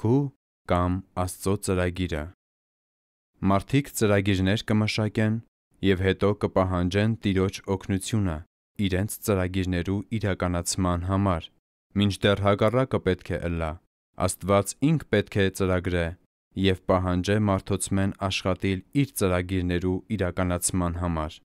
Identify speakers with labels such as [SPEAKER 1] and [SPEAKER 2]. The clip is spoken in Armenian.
[SPEAKER 1] քու կամ Աստծո ծրագիրը։ Մարդիկ ծրագիրներ կմշակեն եւ հետո կպահանջեն Տիրոջ օգնությունը իրենց ծրագիրներու իրականացման համար։ Մինչդեռ հակառակը պետք է ըլլա։ Աստված ինք պետք է ծրագրե եւ պահանջե մարդոցմեն աշխատիլ իր ծրագիրներու իրականացման համար։